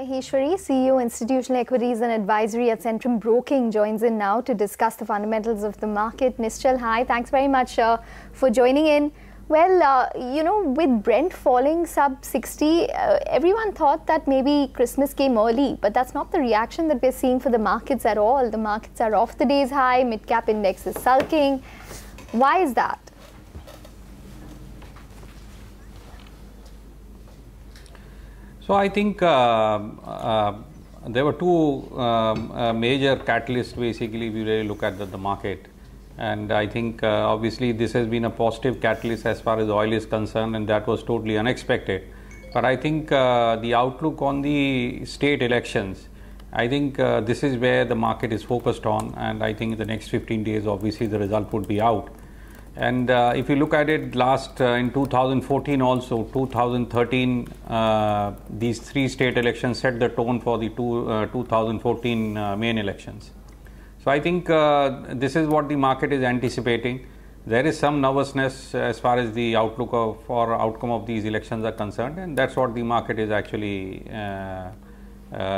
Maheshwari, CEO Institutional Equities and Advisory at Centrum Broking, joins in now to discuss the fundamentals of the market. Nischal, hi. Thanks very much uh, for joining in. Well, uh, you know, with Brent falling sub 60, uh, everyone thought that maybe Christmas came early, but that's not the reaction that we're seeing for the markets at all. The markets are off the day's high, mid cap index is sulking. Why is that? So I think uh, uh, there were two um, uh, major catalysts basically you really look at the, the market and I think uh, obviously this has been a positive catalyst as far as oil is concerned and that was totally unexpected. But I think uh, the outlook on the state elections I think uh, this is where the market is focused on and I think in the next 15 days obviously the result would be out. And uh, if you look at it last uh, in 2014 also, 2013, uh, these three state elections set the tone for the two, uh, 2014 uh, main elections. So I think uh, this is what the market is anticipating. There is some nervousness as far as the outlook of, for outcome of these elections are concerned, and that's what the market is actually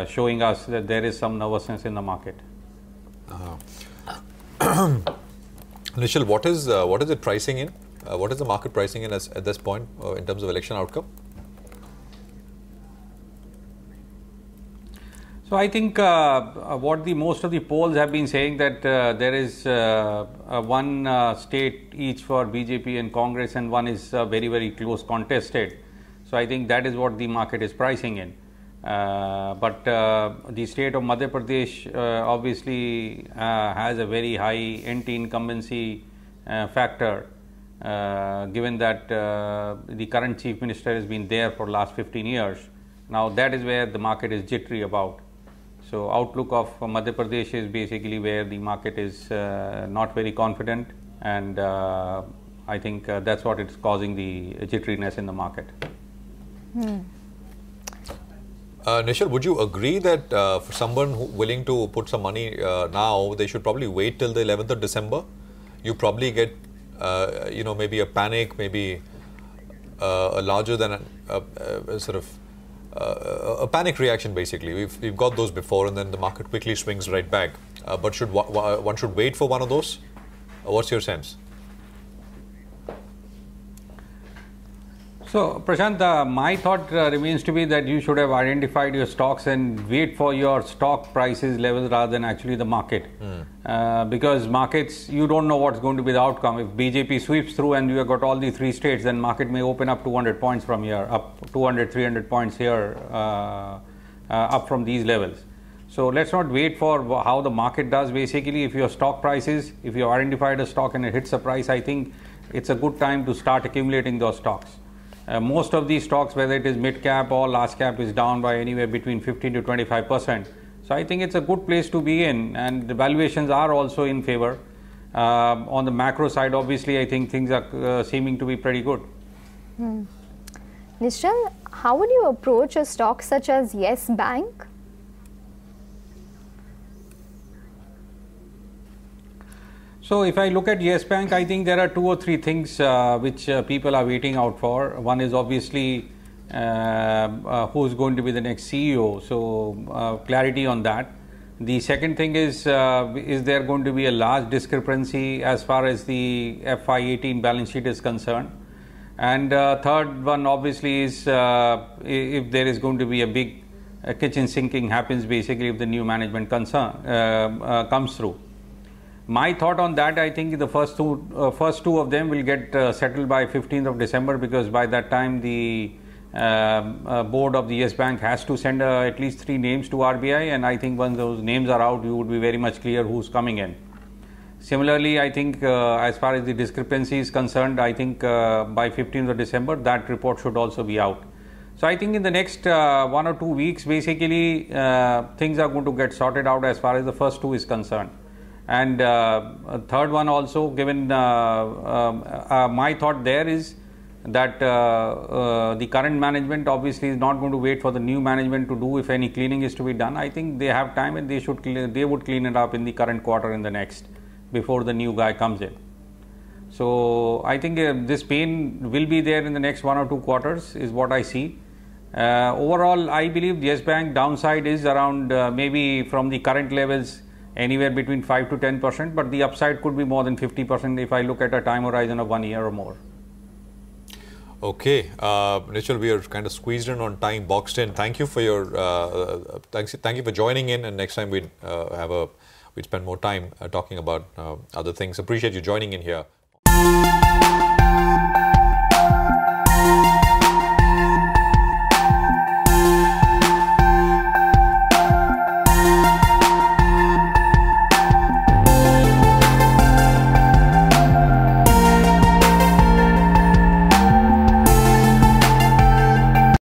showing us that there is some nervousness in the market. Uh-huh. Nischal, what is uh, what is it pricing in? Uh, what is the market pricing in as, at this point uh, in terms of election outcome? So I think uh, uh, what the most of the polls have been saying that uh, there is one state each for BJP and Congress, and one is very very close contested. So I think that is what the market is pricing in. Uh, but uh, the state of Madhya Pradesh uh, obviously has a very high anti-incumbency factor, given that the current chief minister has been there for last 15 years. Now that is where the market is jittery about. So outlook of Madhya Pradesh is basically where the market is not very confident, and I think that's what is causing the jitteriness in the market. Hmm. Uh, Nischal, would you agree that uh, for someone who willing to put some money uh, now, they should probably wait till the 11th of December? You probably get, uh, you know, maybe a panic, maybe uh, a larger than a, a, a sort of uh, a panic reaction. Basically, we've we've got those before, and then the market quickly swings right back. but should one should wait for one of those? what's your sense? So, Prashant, uh, my thought uh, remains to be that you should have identified your stocks and wait for your stock prices levels rather than actually the market. Mm. Uh, because markets, you don't know what's going to be the outcome. If BJP sweeps through and you have got all the three states, then market may open up 200 points from here, up 200, 300 points here, uh, uh, up from these levels. So let's not wait for how the market does. Basically, if your stock prices, if you identified a stock and it hits a price, I think it's a good time to start accumulating those stocks. Uh, most of these stocks, whether it is mid cap or large cap, is down by anywhere between 15 to 25 percent. So I think it's a good place to be in, and the valuations are also in favor. Uh, on the macro side, obviously, I think things are uh, seeming to be pretty good. Hmm. Nischal, how would you approach a stock such as Yes Bank? So if I look at Yes Bank, I think there are two or three things uh, which uh, people are waiting out for. One is obviously uh, uh who's going to be the next CEO. So uh, clarity on that. The second thing is uh, is there going to be a large discrepancy as far as the FY18 balance sheet is concerned? And third one obviously is if there is going to be a big kitchen sinking happens basically if the new management concern comes through. My thought on that, I think the first two, uh, first two of them will get uh, settled by 15th of December because by that time the um, uh, board of the Yes Bank has to send uh, at least three names to RBI, and I think once those names are out, you would be very much clear who's coming in. Similarly, I think uh, as far as the discrepancy is concerned, I think uh, by 15th of December that report should also be out. So I think in the next one or two weeks, basically things are going to get sorted out as far as the first two is concerned. And uh, third one also, given uh, uh, my thought there is that the current management obviously is not going to wait for the new management to do if any cleaning is to be done. I think they have time and they should they would clean it up in the current quarter in the next before the new guy comes in. So I think uh, this pain will be there in the next one or two quarters is what I see. Uh, overall, I believe Yes Bank downside is around uh, maybe from the current levels anywhere between 5 to 10 percent, but the upside could be more than 50 percent if I look at a time horizon of one year or more. Okay, uh, we are kind of squeezed in on time, boxed in. Thank you for your uh, thanks, thank you for joining in, and next time we uh, have a we spend more time uh, talking about uh, other things. Appreciate you joining in here.